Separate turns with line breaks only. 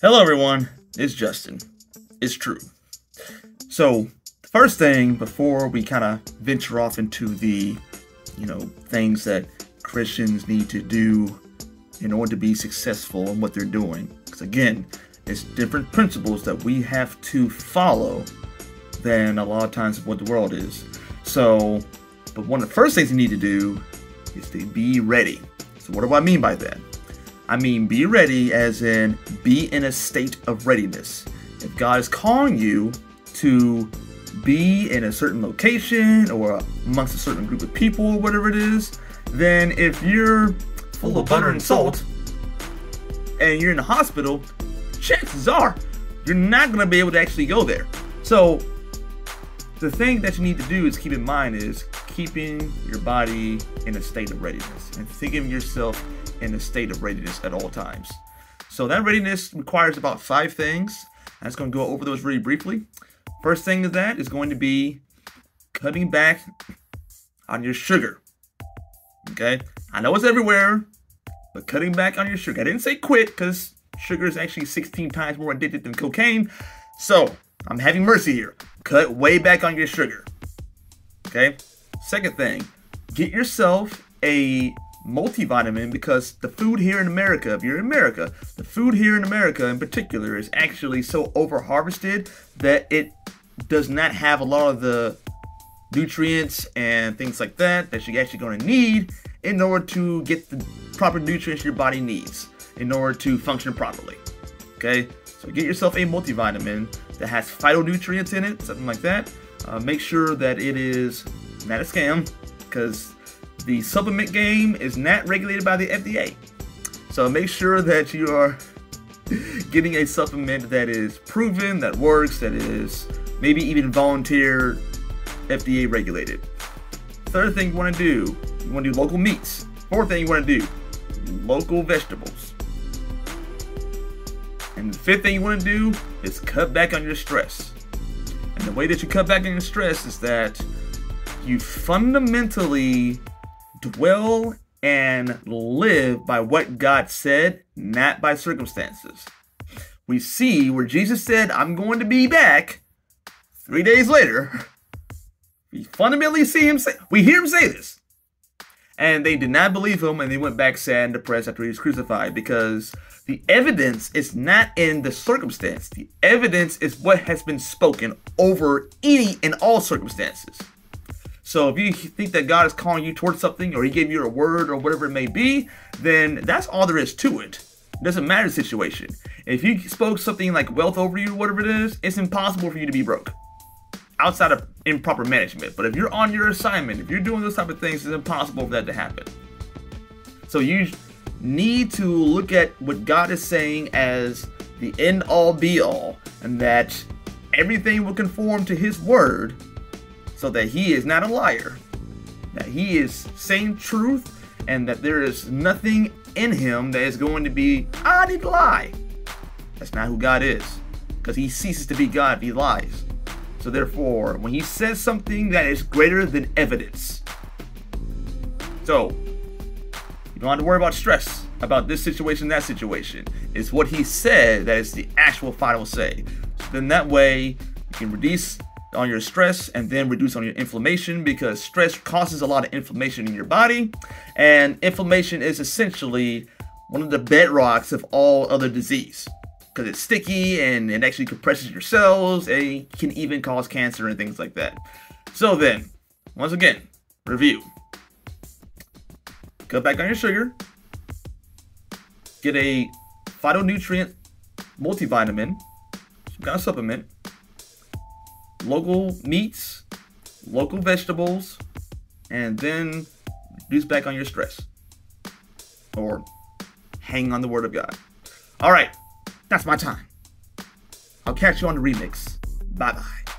Hello, everyone. It's Justin. It's true. So, the first thing before we kind of venture off into the, you know, things that Christians need to do in order to be successful in what they're doing, because again, it's different principles that we have to follow than a lot of times what the world is. So, but one of the first things you need to do is to be ready. So, what do I mean by that? I mean, be ready as in be in a state of readiness. If God is calling you to be in a certain location or amongst a certain group of people or whatever it is, then if you're full of butter and salt and you're in the hospital, chances are you're not going to be able to actually go there. So, the thing that you need to do is keep in mind is keeping your body in a state of readiness and thinking of yourself in a state of readiness at all times. So that readiness requires about five things. I'm just going to go over those really briefly. First thing is that is going to be cutting back on your sugar. Okay, I know it's everywhere, but cutting back on your sugar. I didn't say quit because sugar is actually 16 times more addictive than cocaine. So I'm having mercy here. Cut way back on your sugar. Okay. Second thing, get yourself a multivitamin because the food here in America, if you're in America, the food here in America in particular is actually so over harvested that it does not have a lot of the nutrients and things like that that you're actually going to need in order to get the proper nutrients your body needs in order to function properly. Okay, so get yourself a multivitamin that has phytonutrients in it, something like that. Uh, make sure that it is not a scam because the supplement game is not regulated by the FDA. So make sure that you are getting a supplement that is proven, that works, that is maybe even volunteer FDA regulated. Third thing you want to do, you want to do local meats. Fourth thing you want to do, local vegetables. And the fifth thing you want to do is cut back on your stress. And the way that you cut back on your stress is that you fundamentally dwell and live by what God said, not by circumstances. We see where Jesus said, I'm going to be back three days later. We fundamentally see him say, we hear him say this. And they did not believe him and they went back sad and depressed after he was crucified because the evidence is not in the circumstance. The evidence is what has been spoken over any and all circumstances. So if you think that God is calling you towards something or he gave you a word or whatever it may be, then that's all there is to it. It doesn't matter the situation. If he spoke something like wealth over you, or whatever it is, it's impossible for you to be broke outside of improper management. But if you're on your assignment, if you're doing those type of things, it's impossible for that to happen. So you need to look at what God is saying as the end all be all, and that everything will conform to his word so that he is not a liar, that he is saying truth, and that there is nothing in him that is going to be, I to lie. That's not who God is, because he ceases to be God if he lies. So therefore, when he says something that is greater than evidence, so you don't have to worry about stress about this situation, that situation. It's what he said that is the actual final say. So then that way you can reduce on your stress and then reduce on your inflammation because stress causes a lot of inflammation in your body. And inflammation is essentially one of the bedrocks of all other disease because it's sticky and it actually compresses your cells and can even cause cancer and things like that. So then once again review. Cut back on your sugar. Get a phytonutrient multivitamin some kind of supplement local meats, local vegetables, and then reduce back on your stress. Or hang on the word of God. All right, that's my time. I'll catch you on the remix. Bye bye.